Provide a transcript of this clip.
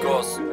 course.